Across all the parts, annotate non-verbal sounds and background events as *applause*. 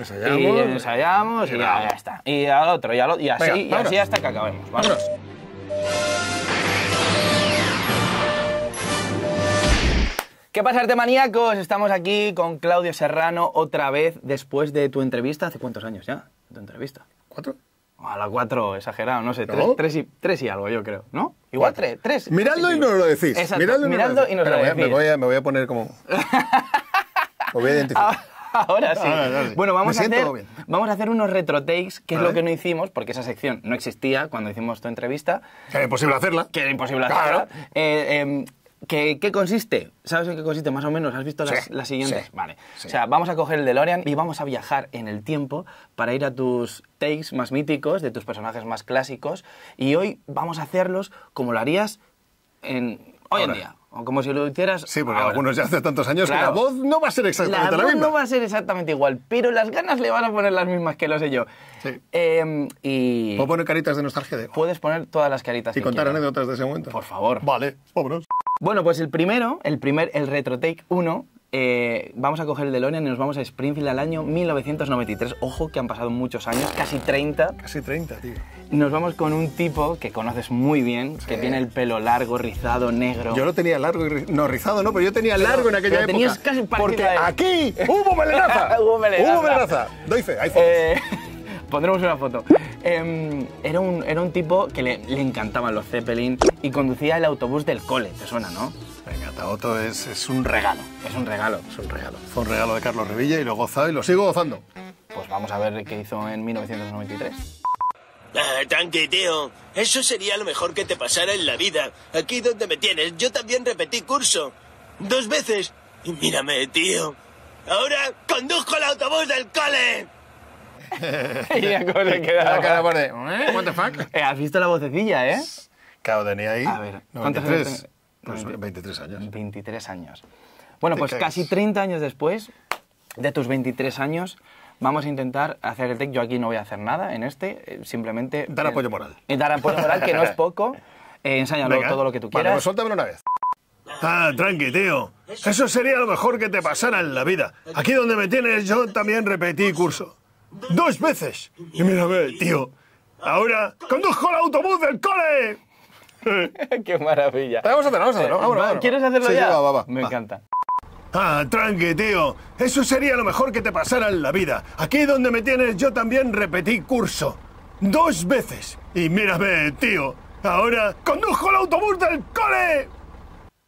Ensayamos. Y ensayamos y ya, está. Y al otro, y, al otro, y así, Venga, y así hasta que acabemos. Vámonos. ¿Qué pasa, arte maníacos? Estamos aquí con Claudio Serrano otra vez después de tu entrevista. ¿Hace cuántos años ya? Tu entrevista. ¿Cuatro? A las cuatro, exagerado, no sé, ¿No? tres, tres y, tres y algo, yo creo, ¿no? Igual tres, tres. Miradlo y nos lo decís. Exacto, Miradlo y, nos lo miradlo y nos decís. Me voy, a, me voy a poner como... *laughs* Me voy a identificar. *laughs* Ahora sí. Ahora, ahora sí. Bueno, vamos Me a, hacer, bien. vamos a hacer unos retro takes, que es lo que no hicimos, porque esa sección no existía cuando hicimos tu entrevista, Que era imposible hacerla. que era imposible Claro. hacerla. Eh, em, ¿qué, qué consiste? ¿Sabes en qué consiste más o menos? ¿Has visto las, Sí, las siguientes? sí, vale. sí. O sea, vamos a coger el DeLorean y vamos a viajar en el tiempo para ir a tus takes más míticos, de tus personajes más clásicos, y hoy vamos a hacerlos como lo harías en, hoy en día. O como si lo hicieras Sí, porque ahora. algunos ya hace tantos años Claro. que la voz no va a ser exactamente la, la voz misma. no va a ser exactamente igual, pero las ganas le van a poner las mismas que lo sé yo. Sí. Eh, y ¿Puedo poner caritas de nostalgia de... puedes poner todas las caritas y que contar quieras. anécdotas de ese momento? Por favor. Vale, vámonos. Bueno, pues el primero, el primer, el Retro Take 1, eh, vamos a coger el DeLorean y nos vamos a Springfield al año 1993. Ojo que han pasado muchos años, casi 30. Casi 30, tío. Nos vamos con un tipo que conoces muy bien, que tiene el pelo largo, rizado, negro. Yo lo tenía largo y no rizado, no, pero yo tenía largo en aquella época. tenías casi porque aquí *laughs* hubo melenaza. *laughs* Hubo melenaza. Hubo melenaza. Doy fe, hay fotos. Eh, *laughs* pondremos una foto. Em, era, un, era un tipo que le, le encantaban los Zeppelin y conducía el autobús del cole, ¿te suena, no? Venga, Taoto es, es un regalo. Es un regalo. Es un regalo. Fue un regalo de Carlos Revilla y lo he gozado y lo sigo gozando. Pues vamos a ver qué hizo en 1993. Ah, tranqui, tío. Eso sería lo mejor que te pasara en la vida. Aquí donde me tienes, yo también repetí curso. Dos veces. Y mírame, tío. Ahora conduzco el autobús del cole. *laughs* Cómo se *laughs* La quedaba. cara por de, ¿eh? What the fuck? Eh, ¿Has visto la vocecilla, eh? Claro, tenía ahí A ver, ¿cuántos 93, años pues tenés? 23 años. 23 años. Bueno, pues casi 30 años después de tus 23 años, vamos a intentar hacer el tech. Yo aquí no voy a hacer nada en este, eh, simplemente... Dar eh, apoyo moral. Y dar apoyo moral, que no es *laughs* poco. Eh, enséñalo Venga. todo lo que tú Vale, quieras. pues suéltamelo una vez. Ah, tranqui, tío. Eso sería lo mejor que te pasara en la vida. Aquí donde me tienes yo también repetí curso. Dos veces. Y mírame, tío. Ahora conduzco el autobús del cole. *laughs* ¡Qué maravilla! Vamos a hacer, vamos a hacer. Eh, Vámonos. ¿Quieres hacerlo Sí, ya? sí, va, va, va. Me Va. encanta. Ah, tranqui, tío. Eso sería lo mejor que te pasara en la vida. Aquí donde me tienes yo también repetí curso. Dos veces. Y mírame, tío. Ahora conduzco el autobús del cole.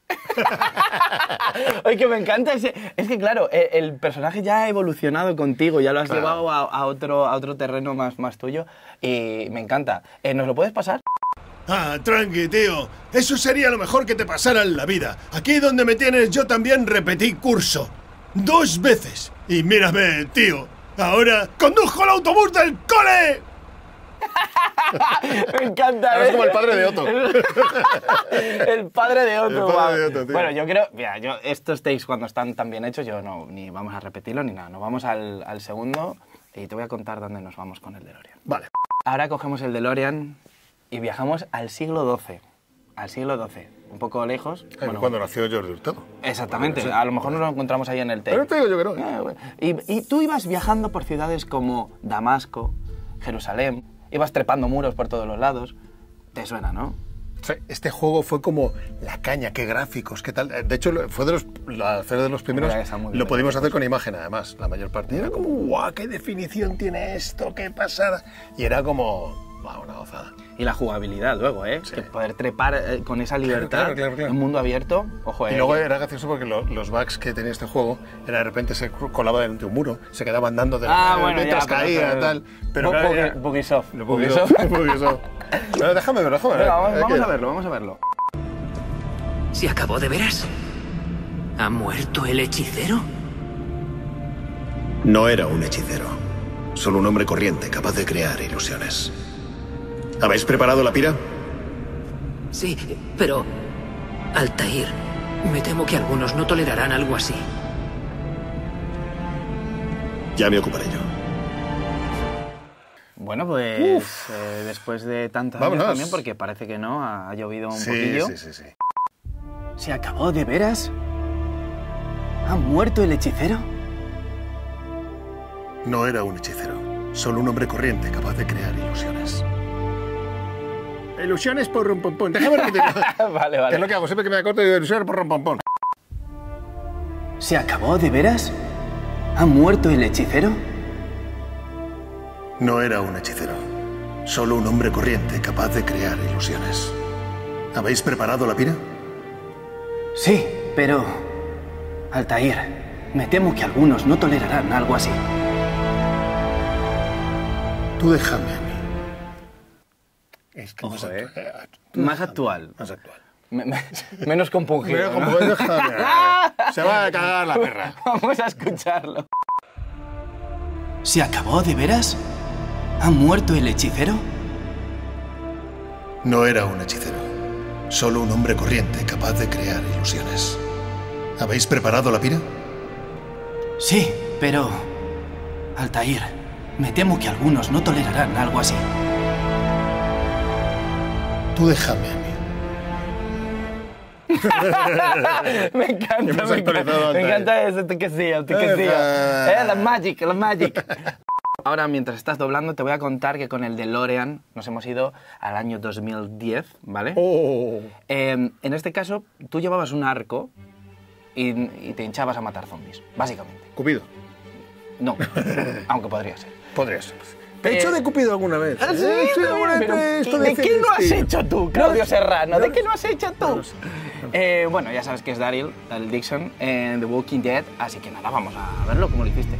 *laughs* Oye, que me encanta ese... Es que, claro, eh, el personaje ya ha evolucionado contigo, ya lo has Claro. llevado a, a otro, a otro terreno más, más tuyo y me encanta. Eh, ¿Nos lo puedes pasar? Ah, tranqui, tío. Eso sería lo mejor que te pasara en la vida. Aquí donde me tienes yo también repetí curso. Dos veces. Y mírame, tío. Ahora conduzco el autobús del cole. *laughs* Me encanta. Eres ¿eh? como el padre de Otto. *laughs* el padre de Otto. El padre guau. de Otto, tío. Bueno, yo creo, mira, yo estos takes cuando están tan bien hechos, yo no, ni vamos a repetirlo ni nada. Nos vamos al, al segundo y te voy a contar dónde nos vamos con el DeLorean. Vale. Ahora cogemos el DeLorean y viajamos al siglo XII. Al siglo XII. Un poco lejos. bueno, Cuando nació Jordi Hurtado. Exactamente, a lo mejor nos lo encontramos ahí en el take. Pero te digo yo que no. Ah, bueno. y, y tú ibas viajando por ciudades como Damasco, Jerusalén, ibas trepando muros por todos los lados. Te suena, ¿no? Este juego fue como la caña, qué gráficos, qué tal. De hecho, fue de los, la- de los primeros. Lo pudimos hacer con imagen, además. La mayor parte era como, ¡guau! ¡Qué definición tiene esto! ¡Qué pasada! Y era como, ¡guau! Una gozada. Y la jugabilidad luego, ¿eh? Que poder trepar eh, con esa libertad claro, claro, claro. en un mundo abierto. Ojo, Y eh, luego era gracioso porque lo- los bugs que tenía este juego era de repente se colaba dentro de un muro, se quedaba andando de Ah, bueno, mientras ya, pero- caía, pero- tal. Pero claro, Bugi- era- Bugisoft. Lo Bugisoft. Bugisoft, *laughs* Bugisoft. Pero déjame verlo, déjame Venga, verlo. vamos, vamos a verlo, vamos a verlo. ¿Se acabó de veras? ¿Ha muerto el hechicero? No era un hechicero, solo un hombre corriente capaz de crear ilusiones. ¿Habéis preparado la pira? Sí, pero... Altair, me temo que algunos no tolerarán algo así. Ya me ocuparé yo. Bueno, pues eh, después de tantos años Vámonos. también, porque parece que no, ha, ha llovido un Sí, poquillo. sí, sí, sí. ¿Se acabó de veras? ¿Ha muerto el hechicero? No era un hechicero, solo un hombre corriente capaz de crear ilusiones. Ilusiones por rompompón. Déjame repetir. *laughs* vale, ¿Qué vale. es lo que hago? Siempre que me da corto digo ilusiones por rompompón. ¿Se acabó de veras? ¿Ha muerto el hechicero? No era un hechicero, solo un hombre corriente capaz de crear ilusiones. ¿Habéis preparado la pira? Sí, pero... Altair, me temo que algunos no tolerarán algo así. Tú déjame. Es que más ¿eh? actual. Más actual. Más actual. Me- me- *laughs* menos compungido. *laughs* Se va a cagar la perra. *laughs* Vamos a escucharlo. ¿Se acabó de veras? ¿Ha muerto el hechicero? No era un hechicero, solo un hombre corriente capaz de crear ilusiones. ¿Habéis preparado la pira? Sí, pero... Altair, me temo que algunos no tolerarán algo así. Tú déjame a mí. *laughs* me encanta, me encanta, me encanta ese toquecillo, toquecillo. Eh, Eh, la magic, la magic. *laughs* Ahora, mientras estás doblando, te voy a contar que con el DeLorean nos hemos ido al año 2010, ¿vale? Oh. Eh, en este caso, tú llevabas un arco y, y te hinchabas a matar zombies, básicamente. Cupido. No, *laughs* aunque podría ser. Podría ser. ¿Te he hecho de Cupido alguna vez? Ah, sí, ¿He hecho pero- alguna pero vez esto ¿De qué no has hecho tú, Claudio Serrano? ¿De no qué lo no has hecho tú? Eh, bueno, ya sabes que es Daryl, Daryl Dixon, en The Walking Dead, así que nada, vamos a verlo como lo hiciste.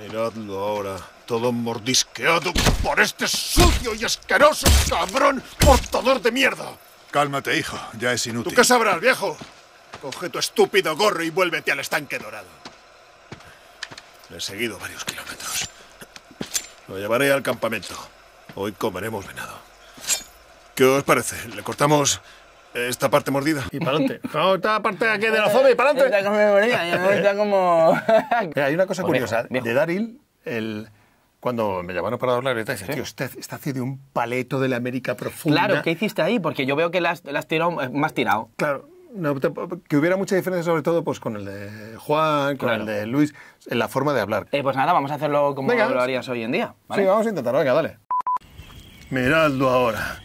Miradlo ahora, todo mordisqueado por este sucio y asqueroso cabrón portador de mierda. Cálmate, hijo. Ya es ¿Tú inútil. qué sabrás, viejo? Coge tu estúpido gorro y vuélvete al estanque dorado. Le he seguido varios kilómetros. Lo llevaré al campamento. Hoy comeremos venado. ¿Qué os parece? ¿Le cortamos esta parte mordida? Y para adelante. esta parte aquí de la zona y para *laughs* Está como memoria, está como... Hay una cosa curiosa. viejo, viejo. De Daryl, el... cuando me llamaron para doblar, dice, tío, usted está haciendo un paleto de la América profunda. Claro, ¿qué hiciste ahí? Porque yo veo que la has, la has tirado, eh, más tirado. Claro, no, que hubiera mucha diferencia sobre todo pues con el de Juan, con Claro. el de Luis, en la forma de hablar. Eh, pues nada, vamos a hacerlo como Venga. lo harías hoy en día. ¿vale? Sí, vamos a intentar, venga, dale. Miradlo ahora,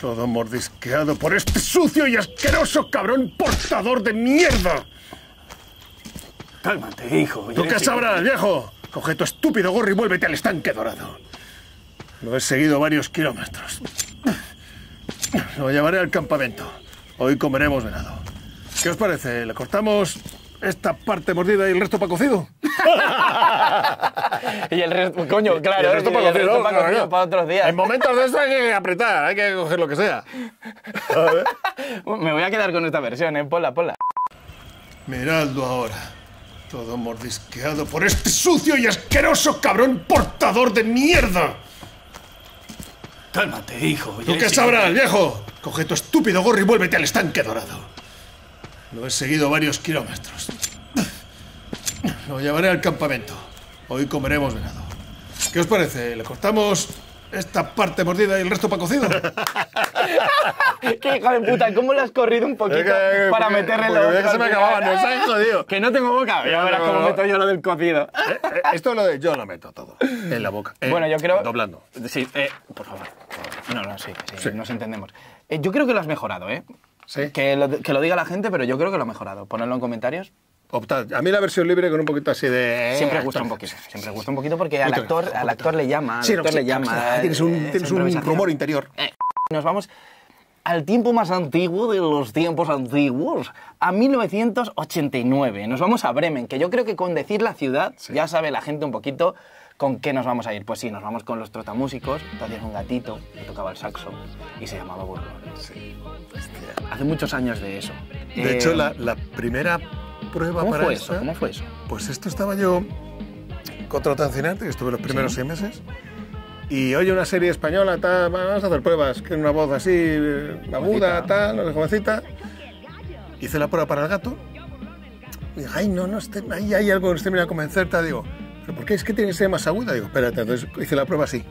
todo mordisqueado por este sucio y asqueroso cabrón portador de mierda. Cálmate, hijo. ¿Tú qué sabrás, viejo? Coge tu estúpido gorro y vuélvete al estanque dorado. Lo he seguido varios kilómetros. Lo llevaré al campamento. Hoy comeremos venado. ¿Qué os parece? ¿Le cortamos esta parte mordida y el resto para cocido? *laughs* Y el resto, coño, claro. Y el resto para cocido, claro. cocido para otros días. En momentos de eso hay que apretar, hay que coger lo que sea. *laughs* Me voy a quedar con esta versión, ¿eh? Ponla, ponla. Miradlo ahora. Todo mordisqueado por este sucio y asqueroso cabrón portador de mierda. Cálmate, hijo. ¿Tú qué sabrás, viejo? Coge tu estúpido gorro y vuélvete al estanque dorado. Lo he seguido varios kilómetros. Lo llevaré al campamento. Hoy comeremos venado. ¿Qué os parece? ¿Le cortamos esta parte mordida y el resto para cocido? *laughs* Qué hijo de puta, ¿cómo le has corrido un poquito Es que- para porque- meterle porque los veía que se me acababan, nos han jodido. Que no tengo boca. Ya verás cómo meto yo lo del cocido. Eh, eh, Esto es lo de yo lo meto todo en la boca. Eh, Bueno, yo creo. Doblando. Sí, eh, por favor. por favor. No, no, sí, sí, Sí. nos entendemos. Eh, yo creo que lo has mejorado, ¿eh? Sí. Que lo, que lo diga la gente, pero yo creo que lo ha mejorado. Ponedlo en comentarios. Optad. A mí la versión libre con un poquito así de... Siempre gusta un poquito. Siempre gusta un poquito porque al actor, al actor le llama. Al Sí, no, actor sí, le llama. sí, tienes un- eh, tienes un improvisación. rumor interior. Eh, Nos vamos al tiempo más antiguo de los tiempos antiguos, a 1989. Nos vamos a Bremen, que yo creo que con decir la ciudad ya sabe la gente un poquito con qué nos vamos a ir. Pues sí, nos vamos con los trotamúsicos. Entonces un gatito que tocaba el saxo y se llamaba Burlón. Hace muchos años de eso. De Eh, hecho, la, la primera prueba ¿Cómo para fue esta- eso? ¿Cómo fue eso? Pues esto estaba yo contra Tancinante, que estuve los primeros seis meses. Y oye, una serie española, tal, vamos a hacer pruebas, que una voz así, aguda, tal, sé, jovencita. Hice la prueba para el gato. Y dije, ay, no, no, este, ahí hay algo que no se termina de convencer, tal. Digo, ¿pero por qué es que tiene que ser más aguda? Digo, espérate, entonces hice la prueba así.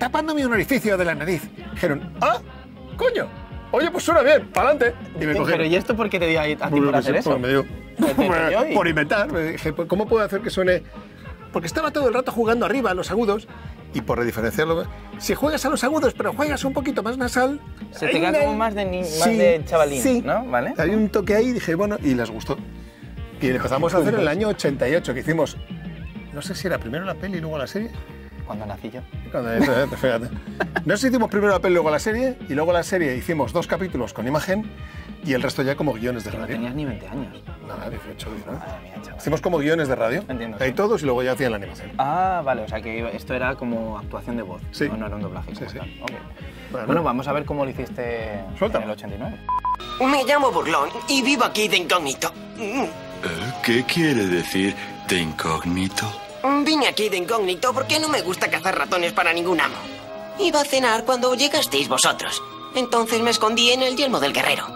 Tapándome un orificio de la nariz. Dijeron, ah, coño, oye, pues suena bien, para adelante. Y me Pero cogieron. ¿y esto por qué te dio a ti por no hacer eso? me dio. *laughs* Por inventar. Me dije, pues, ¿cómo puedo hacer que suene? Porque estaba todo el rato jugando arriba a los agudos. Y por diferenciarlo, si juegas a los agudos, pero juegas un poquito más nasal. Se te queda como más de ni- más de chavalín, sí. ¿no? ¿Vale? Hay un toque ahí y dije, bueno, y les gustó. Y empezamos a hacer en el año 88, que hicimos, no sé si era primero la peli y luego la serie. Cuando nací yo. Cuando- eh, fíjate. No sé si hicimos primero la peli y luego la serie, y luego la serie hicimos dos capítulos con imagen y el resto ya como guiones de Que no radio. tenías ni 20 años. Nada, 18, ¿no? Madre mía, chaval. Hicimos como guiones de radio. Entiendo, Ahí sí. todos y luego ya hacían la animación. Ah, vale, o sea que esto era como actuación de voz. Sí. No, no era un doblaje. Sí, sí. Bueno. Bueno. vamos a ver cómo lo hiciste Suéltalo. en el 89. Me llamo Burlón y vivo aquí de incógnito. Mm. ¿Eh? ¿Qué quiere decir de incógnito? Vine aquí de incógnito porque no me gusta cazar ratones para ningún amo. Iba a cenar cuando llegasteis vosotros. Entonces me escondí en el yelmo del guerrero.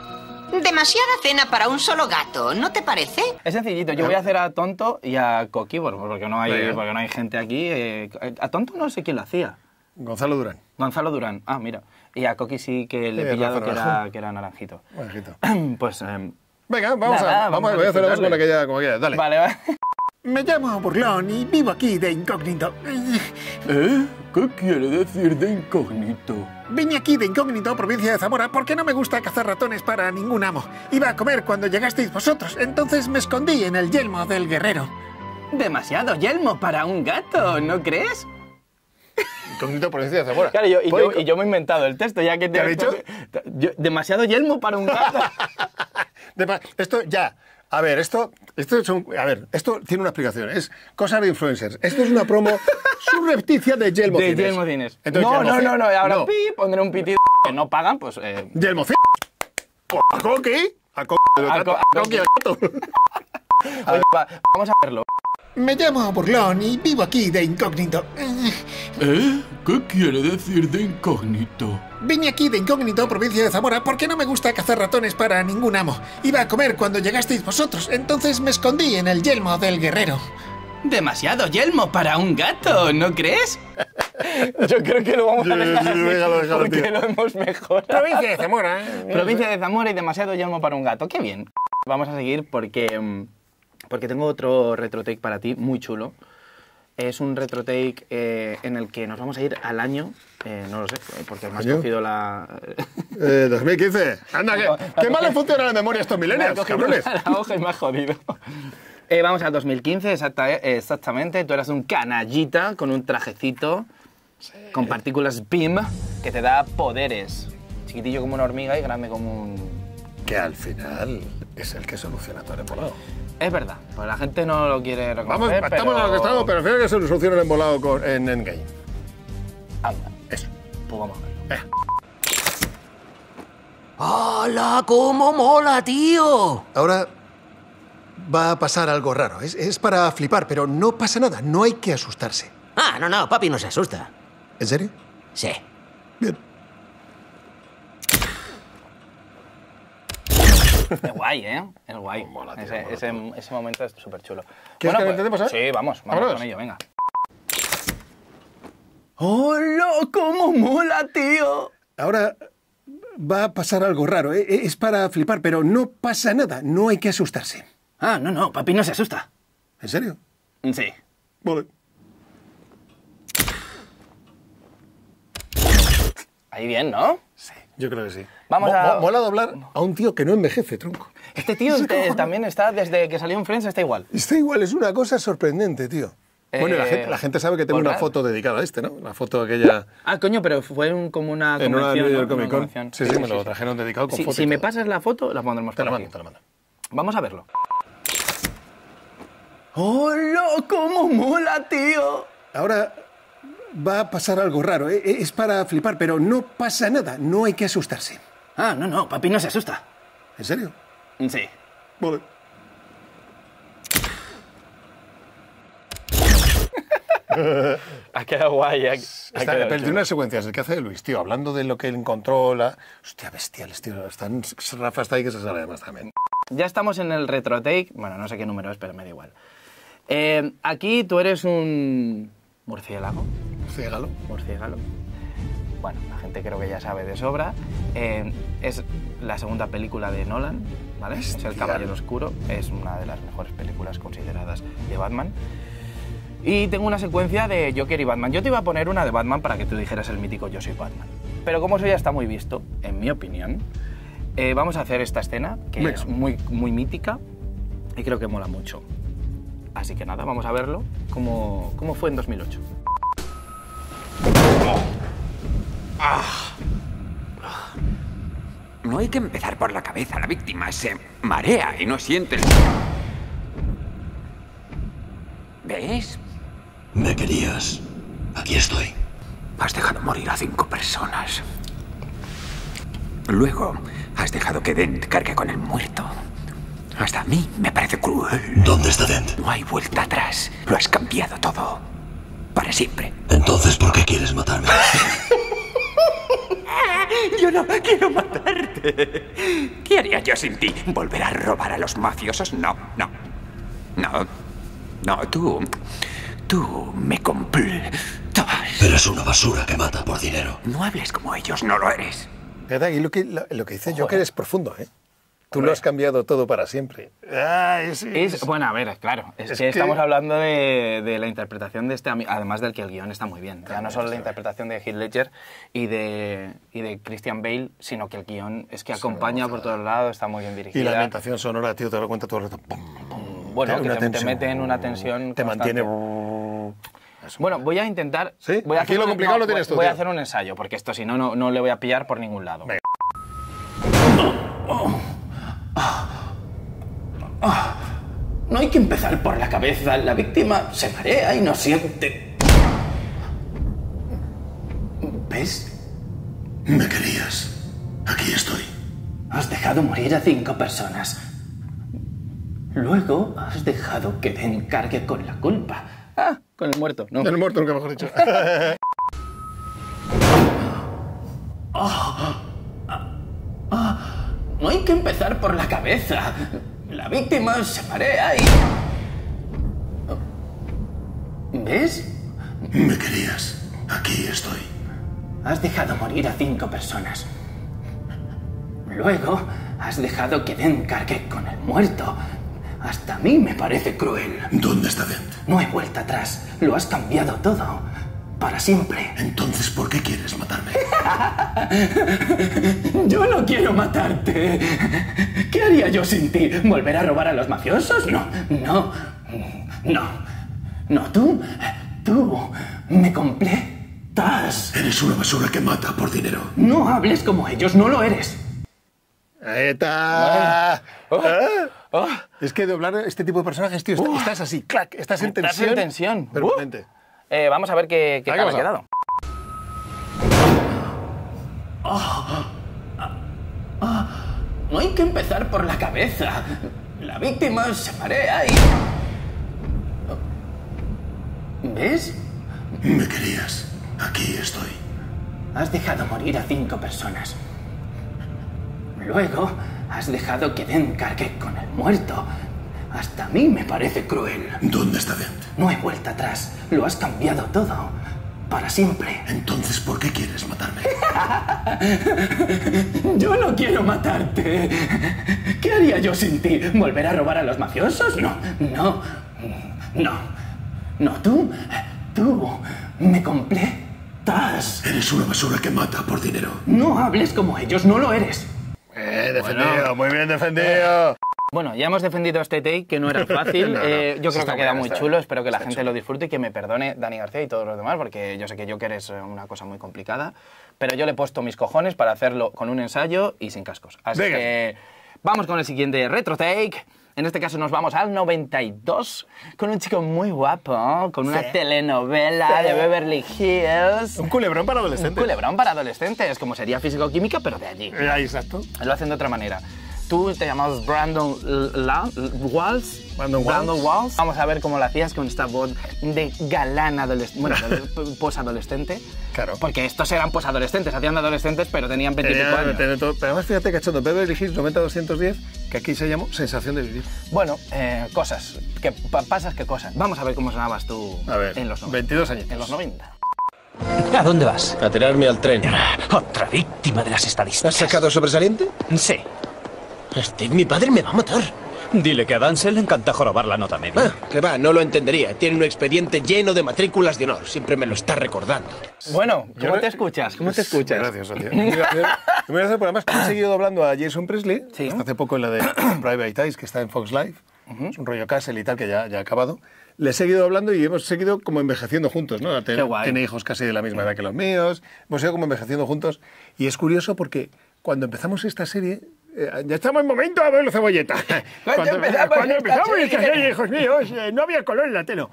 Demasiada cena para un solo gato, ¿no te parece? Es sencillito, yo voy a hacer a Tonto y a Coqui, bueno, porque no hay, porque no hay gente aquí. eh, a Tonto no sé quién lo hacía. Gonzalo Durán. Gonzalo Durán. Ah, mira. Y a Coqui sí que le he Sí, pillado que era, que era naranjito. Bajito. *clears throat* pues... em, Venga, vamos Nada, a, vamos, vamos a, a voy a hacer algo con aquella, con aquella. Dale. Vale, vale. *laughs* Me llamo Burlón y vivo aquí de incógnito. *laughs* ¿Eh? ¿Qué quiere decir de incógnito? Vine aquí de incógnito, provincia de Zamora, porque no me gusta cazar ratones para ningún amo. Iba a comer cuando llegasteis vosotros, entonces me escondí en el yelmo del guerrero. Demasiado yelmo para un gato, ¿no crees? Incógnito, provincia de Zamora. Claro, yo, y, yo, y yo me he inventado el texto, ya que te ¿Qué ha dicho? Yo- demasiado yelmo para un gato. *laughs* De Esto ya. A ver, esto, esto es un- a ver, esto tiene una explicación. Es cosa de influencers. Esto es una promo *laughs* subrepticia de Yelmo de. Yelmo Cines. Entonces, no, Yelmo no, no, no, ahora no. pi, pondré un pitido que no pagan, pues... eh, Yelmo Cines. *laughs* A Coqui. A Coqui. A *laughs* a oye, va, vamos a verlo. Me llamo Burlón y vivo aquí de incógnito. ¿Eh? ¿Qué quiere decir de incógnito? Vine aquí de incógnito, provincia de Zamora, porque no me gusta cazar ratones para ningún amo. Iba a comer cuando llegasteis vosotros, entonces me escondí en el yelmo del guerrero. Demasiado yelmo para un gato, ¿no crees? *laughs* Yo creo que lo vamos a Sí, dejar sí, así, porque lo hemos mejorado. Provincia de Zamora, ¿eh? Provincia de Zamora y demasiado yelmo para un gato. Qué bien. Vamos a seguir porque, mm, porque tengo otro retrotake para ti muy chulo. Es un retrotake eh, en el que nos vamos a ir al año, eh, no lo sé, porque me has ¿Año? cogido la... *laughs* Eh, 2015. Anda, que, *laughs* qué mal le funciona la memoria a estos cogido cabrones. la hoja y me has jodido. *laughs* Eh, vamos a 2015, exacta- eh, exactamente. Tú eras un canallita con un trajecito con partículas BIM que te da poderes. Chiquitillo como una hormiga y grande como un... Que al final es el que soluciona todo el embolado. Es verdad, pues la gente no lo quiere Vamos, reconocer, estamos en lo que estamos, pero al final que se soluciona el embolado con, en Endgame. Anda, Eso. pues vamos a verlo. Venga. ¡Hala, cómo mola, tío! Ahora va a pasar algo raro. Es, es para flipar, pero no pasa nada. No hay que asustarse. Ah, no, no, papi no se asusta. ¿En serio? Sí. Bien. *laughs* Es guay, ¿eh? Es guay. Mola, tío, ese, mola, ese- ese momento es súper chulo. ¿Quieres que lo intentemos, eh? Sí, vamos, vamos Vámonos. con ello, venga. ¡Hola! ¡Cómo mola, tío! Ahora va a pasar algo raro. Eh, Es para flipar, pero no pasa nada. No hay que asustarse. Ah, no, no, papi no se asusta. ¿En serio? Sí. Vale. Ahí bien, ¿no? Sí, yo creo que sí. Vamos Mo- a- mo- Mola doblar a un tío que no envejece, tronco. Este tío *laughs* este- también está, desde que salió en Friends, está igual. Está igual, es una cosa sorprendente, tío. bueno, y la Eh, gente, la gente sabe que tengo ¿por una foto dedicada a este, ¿no? La foto aquella Ah, coño, pero fue un- como una en una convención. York Comic Una Con. Sí, sí, me lo trajeron dedicado con Si, foto. si me pasas la foto, la pondremos Te la aquí. mando, te la mando. Vamos a verlo. ¡Hola! ¡Cómo mola, tío! Ahora va a pasar algo raro. Eh, Es para flipar, pero no pasa nada. No hay que asustarse. Ah, no, no, papi no se asusta. ¿En serio? Sí. Vale. Ha quedado guay. Ha, ha Está, quedado pero unas secuencias, el que hace Luis, tío, hablando de lo que él encontró, la... Hostia, bestiales, tío. Están... Rafa está ahí que se sale además también. Ya estamos en el retrotake. Bueno, no sé qué número es, pero me da igual. Eh, aquí tú eres un murciélago. Ciégalo. Murciélago. Bueno, la gente creo que ya sabe de sobra. Eh, es la segunda película de Nolan. ¿vale? Es El Caballero Oscuro, es una de las mejores películas consideradas de Batman. Y tengo una secuencia de Joker y Batman. Yo te iba a poner una de Batman para que tú dijeras el mítico Yo soy Batman. Pero como eso ya está muy visto, en mi opinión, eh, vamos a hacer esta escena, que Venga. es muy, muy mítica y creo que mola mucho. Así que nada, vamos a verlo cómo, cómo fue en 2008. No hay que empezar por la cabeza. La víctima se marea y no siente el... ¿Ves? Me querías. Aquí estoy. Has dejado morir a cinco personas. Luego, has dejado que Dent cargue con el muerto. Hasta a mí me parece cruel. ¿Dónde está Dent? No hay vuelta atrás. Lo has cambiado todo. Para siempre. Entonces, ¿por qué quieres matarme? *laughs* Yo no quiero matarte. ¿Qué haría yo sin ti? ¿Volver a robar a los mafiosos? No, no. No. No, tú. Tú me completas. Eres una basura que mata por dinero. No hables como ellos, no lo eres. ¿Verdad? Y lo que, lo, lo que dice Joker es profundo, ¿eh? Tú lo has cambiado todo para siempre. Ah, es, Es, bueno, a ver, claro, es, Es que, que- estamos hablando de, de la interpretación de este, ami- además del que el guion está muy bien. Ya no solo la interpretación de Heath Ledger y de, y de Christian Bale, sino que el guion es que acompaña por todos lados, está muy bien Y dirigida. la ambientación sonora, tío, te lo cuenta todo el rato. Pum, bueno, que te, mete en una tensión Te constante. mantiene... Bueno, voy a intentar... ¿Sí? Voy a Aquí hacer lo un- complicado no, lo tienes voy- tú, Voy a hacer un ensayo, porque esto si no, no, no le voy a pillar por ningún lado. Venga. No hay que empezar por la cabeza. La víctima se marea y no siente. ¿Ves? Me querías. Aquí estoy. Has dejado morir a cinco personas. Luego has dejado que Den cargue con la culpa. Ah, con el muerto, ¿no? El muerto, nunca mejor dicho. No *laughs* *laughs* hay que empezar por la cabeza. La víctima se marea y... ¿Ves? Me querías. Aquí estoy. Has dejado morir a cinco personas. Luego has dejado que Den cargue con el muerto. Hasta a mí me parece cruel. ¿Dónde está Dent? No hay vuelta atrás. Lo has cambiado todo. Para siempre. Entonces, ¿por qué quieres matarme? *laughs* Yo no quiero matarte. ¿Qué haría yo sin ti? ¿Volver a robar a los mafiosos? No, no, no. No, tú, tú me completas. Eres una basura que mata por dinero. No hables como ellos, no lo eres. Ahí está. Oh. ¿Ah? Es que doblar este tipo de personajes, tío, est- estás así, clac, estás en Estás tensión. en tensión. Permanente. Eh, vamos a ver qué, qué Ah, tal ¿qué ha quedado. No hay que empezar por la cabeza. La víctima se marea y... ¿Ves? Me querías. Aquí estoy. Has dejado morir a cinco personas. Luego has dejado que Den cargue con el muerto. Hasta a mí me parece cruel. ¿Dónde está Dent? No hay vuelta atrás. Lo has cambiado todo. Para siempre. Entonces, ¿por qué quieres matarme? *laughs* Yo no quiero matarte. ¿Qué haría yo sin ti? ¿Volver a robar a los mafiosos? No, no, no. No, tú, tú me completas. Eres una basura que mata por dinero. No hables como ellos, no lo eres. Eh, defendido, muy bien defendido. Bueno, ya hemos defendido este take, que no era fácil. *laughs* No, no. Eh, yo creo que ha quedado muy chulo. Espero que la gente chulo. lo disfrute y que me perdone Dani García y todos los demás, porque yo sé que Joker es una cosa muy complicada. Pero yo le he puesto mis cojones para hacerlo con un ensayo y sin cascos. Así Venga. que vamos con el siguiente retro take. En este caso nos vamos al 92 con un chico muy guapo, con una telenovela de Beverly Hills. Un culebrón para Un adolescentes. culebrón para adolescentes, como sería físico-química, pero de allí. Eh, exacto. Lo hacen de otra manera. Tú te llamas Brandon La- Walls. Brandon Walls. Walls. Vamos a ver cómo lo hacías con esta voz de galán adolescente. Bueno, *laughs* de posadolescente. Claro. Porque estos eran posadolescentes, hacían de adolescentes, pero tenían 20 y pico Tenía- años. tenía todo- Pero además, fíjate, cachondo, Beverly Hills 90-210, que aquí se llamó Sensación de Vivir. Bueno, eh, cosas. Que pa- pasas que cosas. Vamos a ver cómo sonabas tú A ver, en los 90. 22 años. En los 90. ¿A dónde vas? A tirarme al tren. Otra víctima de las estadísticas. ¿Has sacado sobresaliente? Sí. Steve, mi padre me va a matar. Dile que a Dansel le encanta jorobar la nota media. Ah, que va, no lo entendería. Tiene un expediente lleno de matrículas de honor. Siempre me lo está recordando. Bueno, ¿cómo te escuchas? ¿Cómo te escuchas? Gracias. Muy gracias. Porque además he seguido doblando a Jason Presley, hasta hace poco en la de Private Eyes, que está en Fox Live. Es un rollo Castle y tal, que ya, ya ha acabado. Le he seguido hablando y hemos seguido como envejeciendo juntos, ¿no? Guay. tiene hijos casi de la misma edad que los míos. Hemos ido como envejeciendo juntos. Y es curioso porque cuando empezamos esta serie, eh, ya estamos en momento a verlo cebolleta. *laughs* Cuando empezamos cuando empezamos serie, hijos míos, eh, no había color en la tele.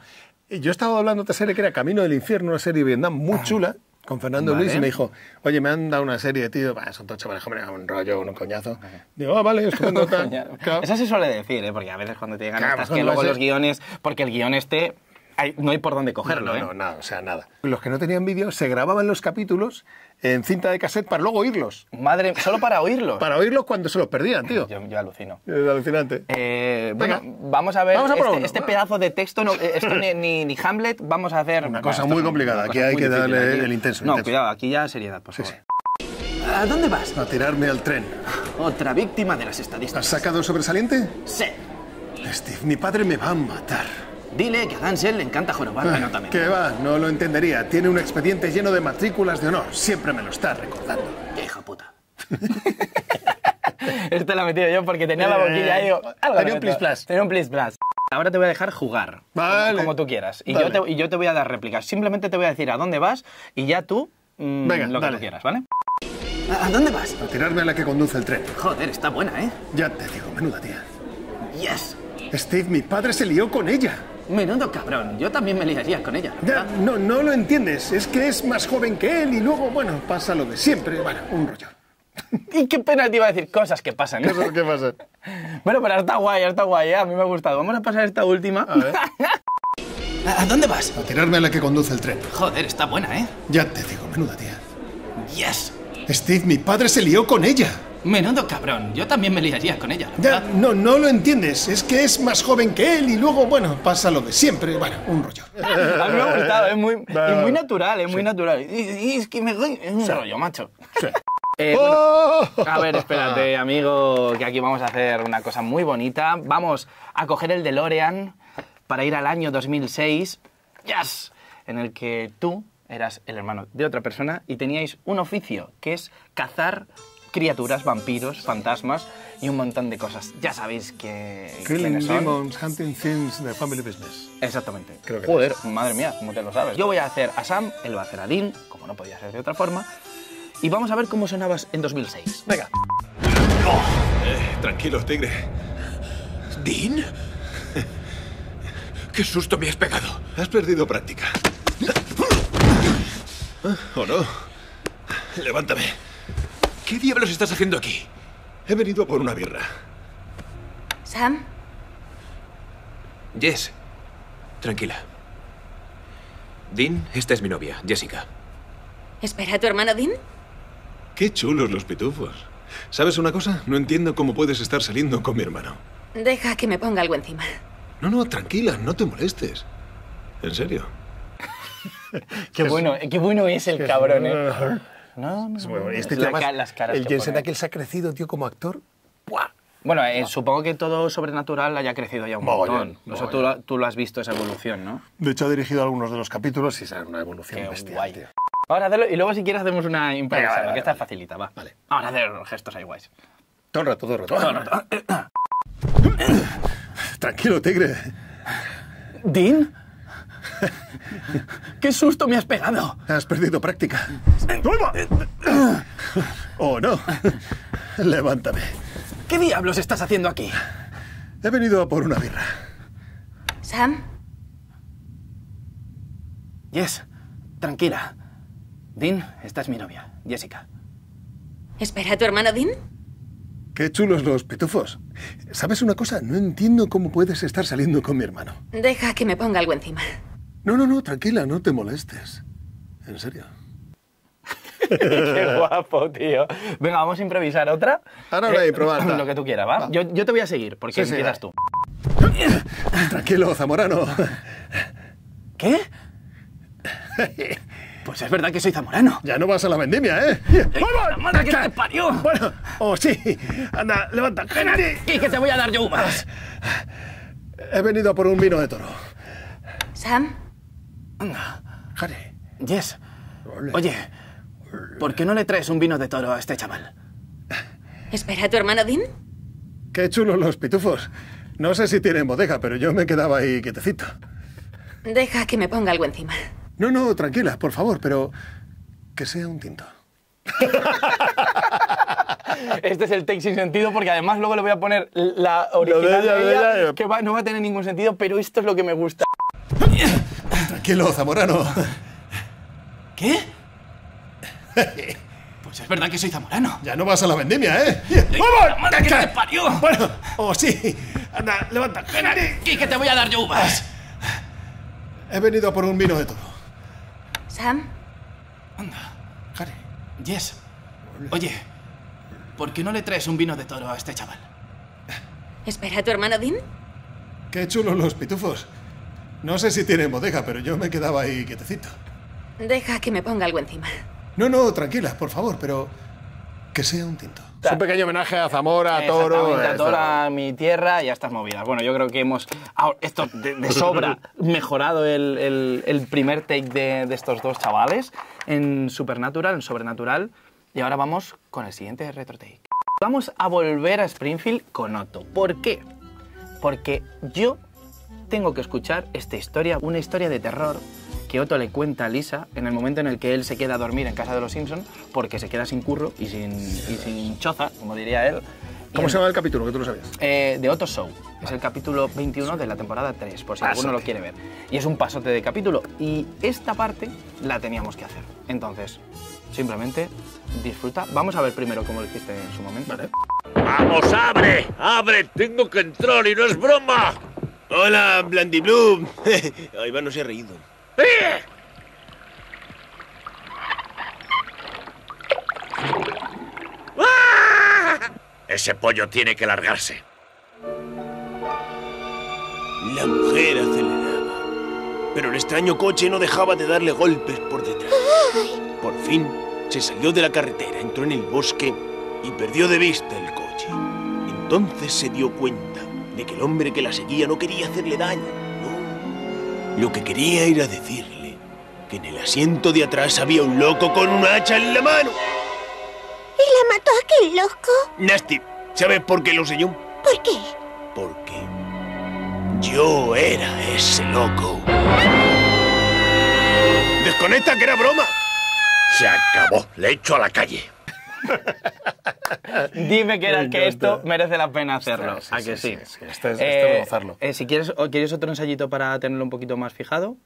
Y yo estaba hablando de otra serie que era Camino del Infierno, una serie de Vietnam muy chula, con Fernando Vale. Luis, y me dijo, oye, me han dado una serie, tío, bah, son todos chavales, hombre, un rollo, un coñazo. Digo, ah, vale, estupendo, *laughs* tal. Claro. Eso se suele decir, ¿eh? porque a veces cuando te llegan Claro, estas que luego los guiones, porque el guion este, hay- no hay por dónde cogerlo, no, ¿eh? no, nada, o sea, nada. Los que no tenían vídeo se grababan los capítulos en cinta de cassette para luego oírlos. Madre, solo para oírlos. Para oírlos cuando se los perdían, tío. Yo, yo alucino. Es alucinante. Eh, Venga. bueno, vamos a ver Vamos a por este, uno, este pedazo de texto. No, eh, esto ni, ni- ni Hamlet. Vamos a hacer Una cosa muy no, complicada, aquí hay que darle aquí- el intenso, No, intenso. cuidado, aquí ya seriedad, por Sí, favor. sí. ¿A dónde vas? A tirarme al tren. Otra víctima de las ¿Has estadísticas. sacado sobresaliente? Sí. Steve, mi padre me va a matar. Dile que a Dansel le encanta jorobar la nota media. ¿Qué va? No lo entendería. Tiene un expediente lleno de matrículas de honor. Siempre me lo está recordando. ¡Qué hija puta! *laughs* Esta la he metido yo porque tenía la Eh, boquilla ahí. digo, tenía un plis plas. Tenía un plis plas. Ahora te voy a dejar jugar. Vale. Como tú quieras. Y, yo te, y yo te voy a dar réplicas. Simplemente te voy a decir a dónde vas y ya tú mm, Venga, lo que dale. tú quieras, ¿vale? ¿A dónde vas? A tirarme a la que conduce el tren. Joder, está buena, ¿eh? Ya te digo, menuda tía. Yes. Steve, mi padre se lió con ella. Menudo cabrón. Yo también me liaría con ella. Ya, no, no lo entiendes. Es que es más joven que él y luego, bueno, pasa lo de siempre. Bueno, un rollo. *laughs* Y qué pena te iba a decir cosas que pasan. ¿Qué, es- qué pasa? Bueno, pero está guay, está guay, ¿eh? a mí me ha gustado. Vamos a pasar esta última. *laughs* ¿A dónde vas? A tirarme a la que conduce el tren. Joder, está buena, ¿eh? Ya te digo, menuda tía. Yes. Steve, mi padre se lió con ella. Menudo cabrón. Yo también me liaría con ella. Ya, no, no lo entiendes. Es que es más joven que él y luego, bueno, pasa lo de siempre. Bueno, un rollo. *laughs* A mí me ha gustado, es muy, natural, es muy natural. Y, y es que me es un rollo, macho. Sí. *laughs* Eh, bueno, ¡Oh! a ver, espérate, *laughs* amigo, que aquí vamos a hacer una cosa muy bonita. Vamos a coger el DeLorean para ir al año 2006, yes, en el que tú eras el hermano de otra persona y teníais un oficio, que es cazar criaturas, vampiros, fantasmas y un montón de cosas. Ya sabéis que Killing quiénes son. Demons, Hunting Things, The Family Business. Exactamente. Creo que Joder, madre mía, ¿cómo te lo sabes? Yo voy a hacer a Sam, él va a hacer a Dean, como no podía ser de otra forma, y vamos a ver cómo sonabas en 2006. Venga. Tranquilo, tigre. ¿Dean? *laughs* ¡Qué susto me has pegado! Has perdido práctica. ¿O no? Levántame. ¿Qué diablos estás haciendo aquí? He venido a por una birra. Sam, Jess, tranquila. Dean, esta es mi novia, Jessica. espera a tu hermano Dean. Qué chulos los pitufos. ¿Sabes una cosa? No entiendo cómo puedes estar saliendo con mi hermano. Deja que me ponga algo encima. No, no, tranquila, no te molestes. En serio. *laughs* Qué bueno, qué bueno es el cabrón, ¿eh? No, no, bueno. Este La tío, además, ca- las caras el Jensen aquel se ha crecido, tío, como actor. Bueno, eh, supongo que todo sobrenatural haya crecido ya un Mogollón, montón. Eso tú, tú lo has visto, esa evolución, ¿no? De hecho, ha dirigido algunos de los capítulos y es una evolución Qué bestial, guay. tío. Ahora, y luego si quieres hacemos una improvisada, Venga, vale, que esta vale, facilita, va. Vale. Ahora hacer los gestos ahí guays. Todo el rato, todo el rato. *coughs* Tranquilo, tigre. ¿Dean? *laughs* ¡Qué susto me has pegado! Has perdido práctica. *coughs* Oh, no. Levántame. ¿Qué diablos estás haciendo aquí? He venido a por una birra. Sam, Yes, tranquila. Dean, esta es mi novia, Jessica. espera a tu hermano Dean. Qué chulos los pitufos. ¿Sabes una cosa? No entiendo cómo puedes estar saliendo con mi hermano. Deja que me ponga algo encima. No, no, no, tranquila, no te molestes. En serio. *laughs* Qué guapo, tío. Venga, vamos a improvisar otra. Ahora voy a Eh, improvar, ta. Lo que tú quieras, ¿va? Yo, yo te voy a seguir, porque Sí, sí, empiezas va. tú. *coughs* Tranquilo, Zamorano. ¿Qué? Pues es verdad que soy zamorano. Ya no vas a la vendimia, ¿eh? ¡La madre que te parió! Bueno, oh sí. Anda, levanta. Ven aquí, que te voy a dar yo uvas. He venido a por un vino de toro. Sam, Harry. Yes. Oye, ¿por qué no le traes un vino de toro a este chaval? ¿espera a tu hermano Dean? Qué chulos los pitufos. No sé si tienen bodega, pero yo me quedaba ahí quietecito. Deja que me ponga algo encima. No, no, tranquila, por favor, pero que sea un tinto. *laughs* Este es el take sin sentido porque además luego le voy a poner la original ella, de lo de ella, ella. que va- no va a tener ningún sentido, pero esto es lo que me gusta. *laughs* Tranquilo, Zamorano. ¿Qué? *laughs* Pues es verdad que soy zamorano. Ya no vas a la vendimia, ¿eh? ¡La madre que te parió! Bueno, oh sí. Anda, levanta. ¡Ven aquí, que te voy a dar yo uvas! He venido a por un vino de toro. Sam, Harry. Yes. Oye, ¿por qué no le traes un vino de toro a este chaval? ¿espera a tu hermano Dean? Qué chulos los pitufos. No sé si tienen bodega, pero yo me quedaba ahí quietecito. Deja que me ponga algo encima. No, no, tranquila, por favor, pero que sea un tinto. Es un pequeño homenaje a Zamora, a Toro. A. Toro, a mi tierra y a estas movidas. Bueno, yo creo que hemos, ah, esto de, de sobra, *laughs* mejorado el, el- el primer take de, de estos dos chavales en Supernatural, en Sobrenatural. Y ahora vamos con el siguiente retro take. Vamos a volver a Springfield con Otto. ¿Por qué? Porque yo tengo que escuchar esta historia, una historia de terror que Otto le cuenta a Lisa en el momento en el que él se queda a dormir en casa de los Simpsons porque se queda sin curro y sin, y sin choza, como diría él. ¿Cómo se llama el capítulo? Que tú lo sabías. eh, de Otto Show. Es el capítulo 21 de la temporada 3, por si alguno lo quiere ver. Y es un pasote de capítulo. Y esta parte la teníamos que hacer. Entonces, simplemente disfruta. Vamos a ver primero cómo lo hiciste en su momento. ¡Vamos, abre! ¡Abre! ¡Tengo que entrar y no es broma! Hola, Blandy Blue. *laughs* Ahí va, no se ha reído. ¡Eh! ¡Ah! Ese pollo tiene que largarse. La mujer aceleraba. Pero el extraño coche no dejaba de darle golpes por detrás. Por fin, se salió de la carretera, entró en el bosque y perdió de vista el coche. Entonces se dio cuenta de que el hombre que la seguía no quería hacerle daño. No. Lo que quería era decirle que en el asiento de atrás había un loco con un hacha en la mano. ¿Y la mató aquel loco? Nasty, ¿sabes por qué lo sé yo? ¿Por qué? Porque yo era ese loco. Desconecta que era broma. Se acabó. Le echo a la calle. *laughs* Dime que, era, esto merece la pena hacerlo. Sí, ¿A que sí, sí? sí, Este es, este es de gozarlo. eh, si quieres, o ¿quieres otro ensayito para tenerlo un poquito más fijado?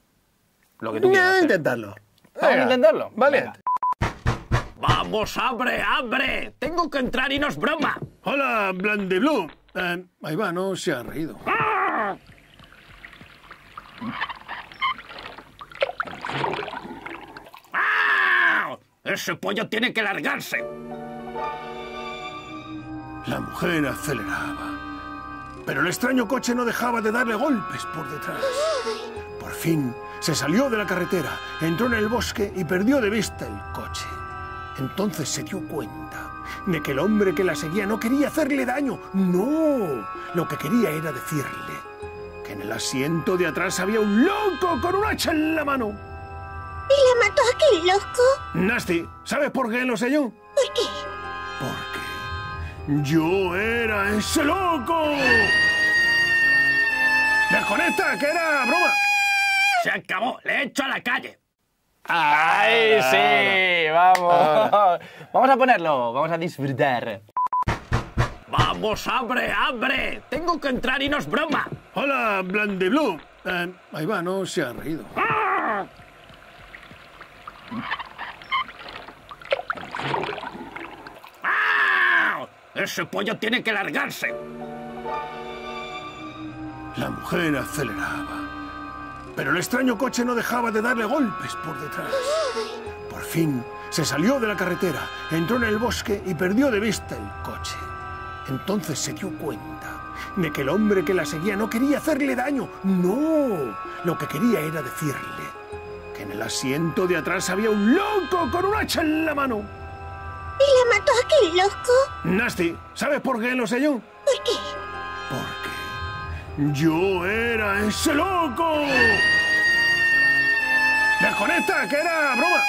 Lo que tú quieras. ¿eh? intentarlo. Vamos a intentarlo. Vale. ¡Vamos, abre, abre! ¡Tengo que entrar y no es broma! Hola, Blandy Blue. Eh, ahí va, no se ha reído. ¡Ah! ¡Ese pollo tiene que largarse! La mujer aceleraba. Pero el extraño coche no dejaba de darle golpes por detrás. Por fin se salió de la carretera, entró en el bosque y perdió de vista el coche. Entonces se dio cuenta de que el hombre que la seguía no quería hacerle daño. No, lo que quería era decirle que en el asiento de atrás había un loco con un hacha en la mano. ¿Y la mató aquel loco? Nasty, ¿sabes por qué lo sé yo? ¿Por qué? Porque yo era ese loco. Desconecta, que era broma. ¡Se acabó! ¡Le echo a la calle! ¡Ay, sí! ¡Vamos! Vamos a ponerlo, vamos a disfrutar. ¡Vamos, abre, abre! ¡Tengo que entrar y no es broma! Hola, Blandy Blue. Eh, ahí va, no se ha reído. ¡Ah! ¡Ese pollo tiene que largarse! La mujer aceleraba. Pero el extraño coche no dejaba de darle golpes por detrás. Por fin se salió de la carretera, entró en el bosque y perdió de vista el coche. Entonces se dio cuenta de que el hombre que la seguía no quería hacerle daño. No, lo que quería era decirle que en el asiento de atrás había un loco con un hacha en la mano. ¿Y la mató aquel loco? Nasty, ¿sabes por qué lo sé yo? ¿Por qué? Yo era ese loco. Desconecta, que era broma.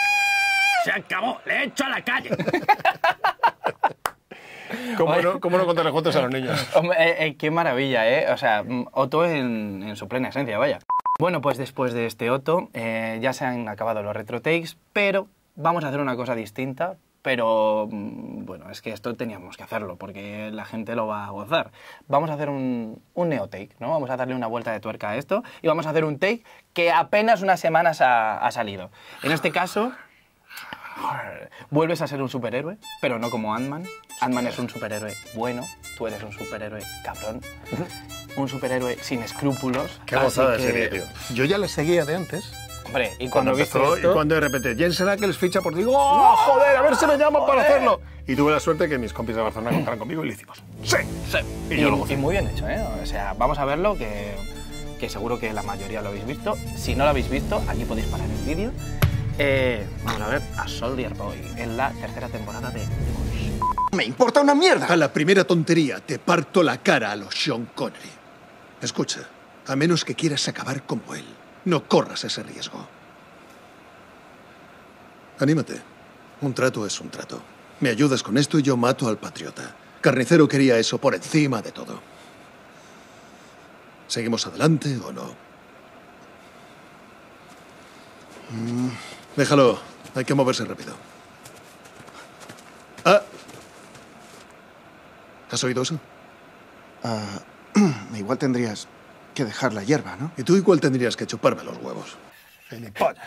Se acabó, le he hecho a la calle. *laughs* ¿Cómo no, cómo no contar los cuentos a los niños? *laughs* Hombre, eh, eh, qué maravilla, ¿eh? O sea, mm, Otto en, en su plena esencia, vaya. Bueno, pues después de este Otto eh, ya se han acabado los retro takes, pero vamos a hacer una cosa distinta. Pero mm, bueno, es que esto teníamos que hacerlo porque la gente lo va a gozar. Vamos a hacer un, un neo take, ¿no? Vamos a darle una vuelta de tuerca a esto y vamos a hacer un take que apenas unas semanas ha, ha salido. En este caso, vuelves a ser un superhéroe, pero no como Ant-Man. Ant-Man es un superhéroe bueno, tú eres un superhéroe cabrón, un superhéroe sin escrúpulos. Qué gozada de que- serie, tío. Yo ya le seguía de antes. Hombre, y Cuando cuando, viste esto... y cuando de repente Jensen Ackles ficha por ti, digo, ¡oh, joder, a ver si me llaman para hacerlo! Y tuve la suerte que mis compis de Barcelona contaron conmigo y lo hicimos. ¡Sí! Y, Y yo lo gocé. y muy bien hecho, ¿eh? O sea, vamos a verlo, que, que seguro que la mayoría lo habéis visto. Si no lo habéis visto, aquí podéis parar el vídeo. Eh, vamos a ver a Soldier Boy en la tercera temporada de. Me importa una mierda. A la primera tontería te parto la cara a los Sean Connery. Escucha, a menos que quieras acabar como él, no corras ese riesgo. Anímate. Un trato es un trato. Me ayudas con esto y yo mato al patriota. Carnicero quería eso por encima de todo. ¿Seguimos adelante o no? Mm, Déjalo. Hay que moverse rápido. Ah. ¿Has oído eso? Ah, *clears throat* igual tendrías que dejar la hierba, ¿no? Y tú igual tendrías que chuparme los huevos. Gilipollas.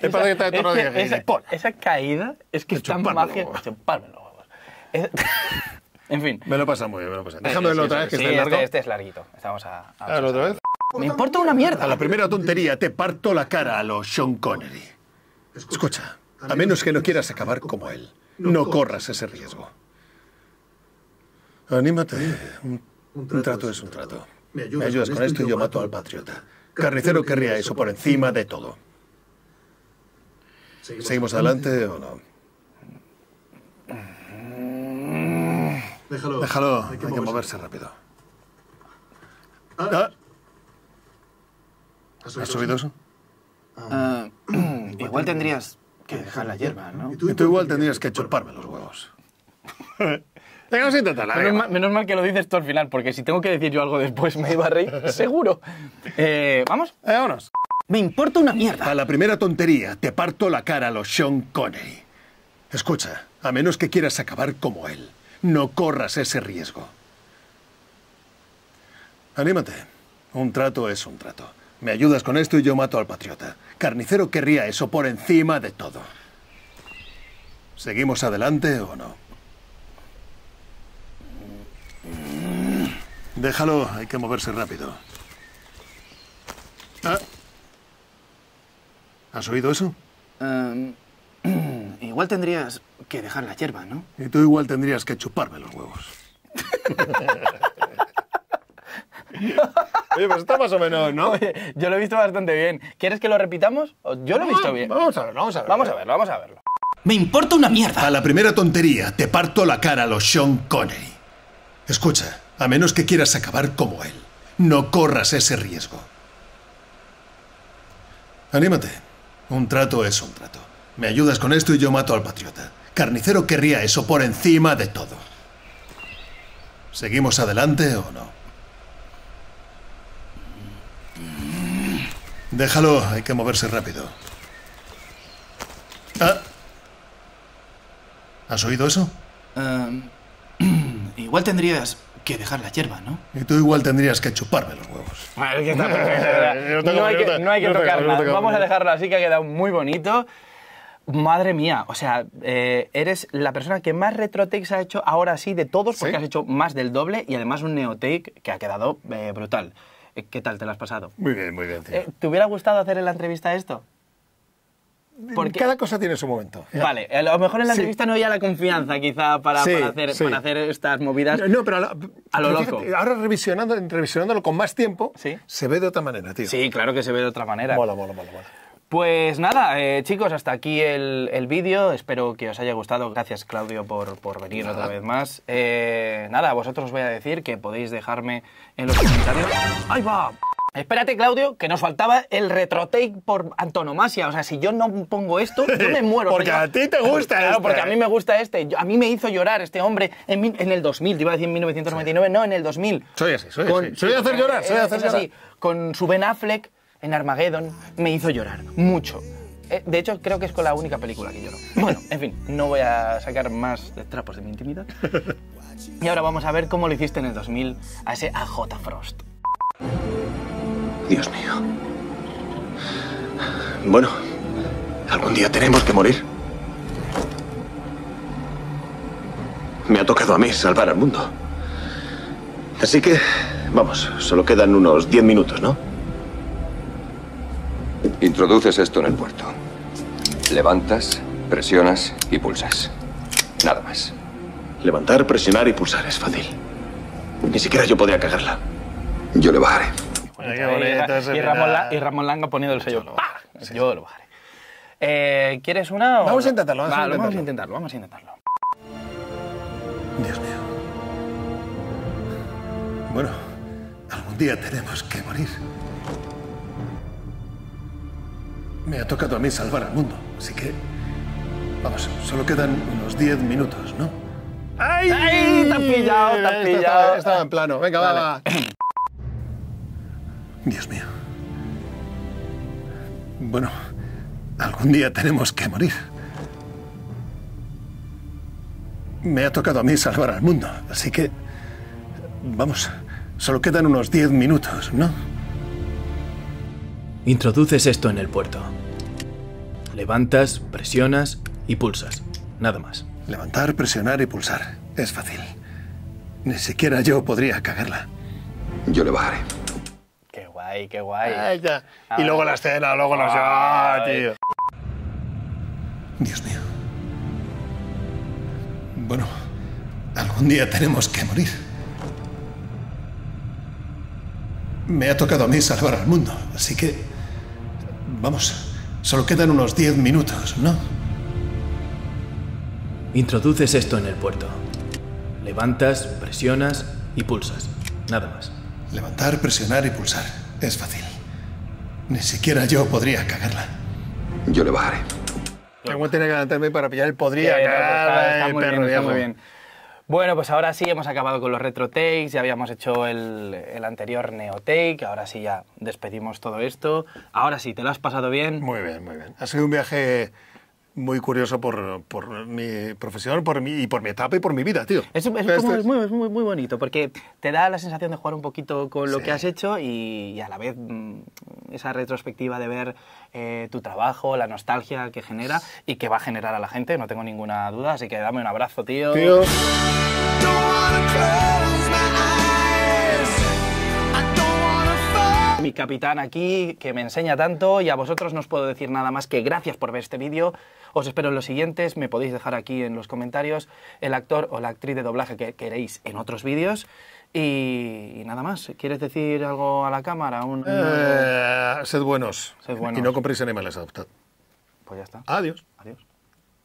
Es para que te día, esa, gilipollas. esa caída es que es tan chuparme los magia. huevos. Chuparme los huevos. Es- *laughs* en fin. Me lo pasa muy bien, me lo pasa. Déjame verlo Sí, otra sí, vez, que sí, está largo. Este, este es larguito. Estamos a, a- A otra vez. Me importa una mierda. A la primera tontería te parto la cara a los Sean Connery. Escucha, a menos que no quieras acabar como él, no corras ese riesgo. Anímate. Un, un trato es un trato. Me ayudas con esto y yo mato al patriota. Carnicero querría eso por encima de todo. ¿Seguimos adelante o no? Déjalo. Déjalo, hay que moverse rápido. Ah. ¿Has oído eso? Ah, *clears throat* igual tendrías que dejar la hierba, ¿no? Y tú igual tendrías que chuparme los huevos. *laughs* Vamos a intentarla. Menos mal, menos mal que lo dices tú al final, porque si tengo que decir yo algo después me iba a reír, *laughs* seguro. Eh, ¿Vamos? Eh, vámonos. Me importa una mierda. A la primera tontería te parto la cara a los Sean Connery. Escucha, a menos que quieras acabar como él, no corras ese riesgo. Anímate. Un trato es un trato. Me ayudas con esto y yo mato al patriota. Carnicero querría eso por encima de todo. ¿Seguimos adelante o no? Déjalo, hay que moverse rápido. Ah. ¿Has oído eso? Um, *clears throat* igual tendrías que dejar la hierba, ¿no? Y tú igual tendrías que chuparme los huevos. *laughs* *laughs* Oye, pues está más o menos, ¿no? Oye, yo lo he visto bastante bien. ¿Quieres que lo repitamos? Yo lo he visto bien. Vamos a ver, vamos a ver. Vamos a verlo, vamos a verlo. Me importa una mierda. A la primera tontería te parto la cara a los Sean Connery. Escucha, a menos que quieras acabar como él, no corras ese riesgo. Anímate. Un trato es un trato. Me ayudas con esto y yo mato al patriota. Carnicero querría eso por encima de todo. ¿Seguimos adelante o no? Déjalo, hay que moverse rápido. Ah. ¿Has oído eso? Um, *clears throat* igual tendrías que dejar la hierba, ¿no? Y tú igual tendrías que chuparme los huevos. *laughs* *laughs* No hay que, no hay que tocar nada. Vamos a dejarlo así, que ha quedado muy bonito. Madre mía, o sea, eh, eres la persona que más retrotakes ha hecho ahora sí de todos, porque ¿Sí? has hecho más del doble y además un neotake que ha quedado eh, brutal. Eh, ¿Qué tal te lo has pasado? Muy bien, muy bien. Eh, ¿Te hubiera gustado hacer en la entrevista esto? porque- Cada cosa tiene su momento. Vale, a lo mejor en la Sí. entrevista no había la confianza quizá para, Sí, para hacer, sí. para hacer estas movidas. No, pero a, la- A lo pero loco. fíjate, ahora revisionando, revisionándolo con más tiempo, Sí. se ve de otra manera, tío. Sí, claro que se ve de otra manera. Mola, mola, mola, mola. Pues nada, eh, chicos, hasta aquí el, el vídeo. Espero que os haya gustado. Gracias, Claudio, por, por venir otra vez más. Eh, nada, a vosotros os voy a decir que podéis dejarme en los comentarios. ¡Ahí va! Espérate, Claudio, que nos faltaba el retrotake por antonomasia. O sea, si yo no pongo esto, yo me *laughs* muero. Porque a ti te gusta Claro, este. porque a mí me gusta este. A mí me hizo llorar este hombre en, en el 2000. Te iba a decir en 1999, no, en el 2000. Soy así, soy Con- así. Soy de hacer llorar, soy de hacer es llorar. así. Con su Ben Affleck en Armageddon me hizo llorar mucho. Eh, De hecho, creo que es con la única película que lloro. *laughs* Bueno, en fin, no voy a sacar más trapos de mi intimidad. Y ahora vamos a ver cómo lo hiciste en el 2000 a ese AJ Frost. Dios mío. Bueno, algún día tenemos que morir. Me ha tocado a mí salvar al mundo. Así que, vamos, solo quedan unos 10 minutos, ¿no? Introduces esto en el puerto. Levantas, presionas y pulsas. Nada más. Levantar, presionar y pulsar es fácil. Ni siquiera yo podría cagarla. Yo le bajaré. qué bonito ese y, Ramón. La- y Ramón Langa poniendo el sello. Yo lo bajaré. Eh, ¿Quieres una? o- Vamos a intentarlo, vamos a Vale, vamos a intentarlo. intentarlo, vamos a intentarlo. Dios mío. Bueno, algún día tenemos que morir. Me ha tocado a mí salvar al mundo, así que... Vamos, solo quedan unos 10 minutos, ¿no? ¡Ay! ¡Ay! Te has pillado, te has Esto pillado. Estaba, estaba en plano. Venga, va, va. Dios mío. Bueno, algún día tenemos que morir. Me ha tocado a mí salvar al mundo, así que... Vamos, solo quedan unos 10 minutos, ¿no? Introduces esto en el puerto. Levantas, presionas y pulsas. Nada más. Levantar, presionar y pulsar. Es fácil. Ni siquiera yo podría cagarla. Yo le bajaré. Qué guay, qué guay. Ay, ya. Y luego la escena, luego la ah, tío. Dios mío. Bueno, algún día tenemos que morir. Me ha tocado a mí salvar al mundo, así que... Vamos, solo quedan unos 10 minutos, ¿no? Introduces esto en el puerto. Levantas, presionas y pulsas. Nada más. Levantar, presionar y pulsar. Es fácil. Ni siquiera yo podría cagarla. Yo le bajaré. Tengo que levantarme para pillar el podría está, está el muy perro bien, está viejo. muy bien. Bueno, pues ahora sí hemos acabado con los retro takes, ya habíamos hecho el, el anterior neo take, ahora sí ya despedimos todo esto. Ahora sí, ¿te lo has pasado bien? Muy bien, muy bien. Ha sido un viaje muy curioso por, por mi profesión por mi, y por mi etapa y por mi vida, tío. Es, es Este como- es- muy, es muy- muy bonito, porque te da la sensación de jugar un poquito con lo Sí. que has hecho y, y a la vez mm, esa retrospectiva de ver eh, tu trabajo, la nostalgia que genera y que va a generar a la gente, no tengo ninguna duda, así que dame un abrazo, tío. Tío. Mi capitán aquí, que me enseña tanto, y a vosotros no os puedo decir nada más que gracias por ver este vídeo. Os espero en los siguientes, me podéis dejar aquí en los comentarios el actor o la actriz de doblaje que queréis en otros vídeos. Y, y nada más, ¿quieres decir algo a la cámara? Un- Eh, sed buenos. Sed buenos. Y no compréis animales adoptados. Pues ya está. Adiós. Adiós.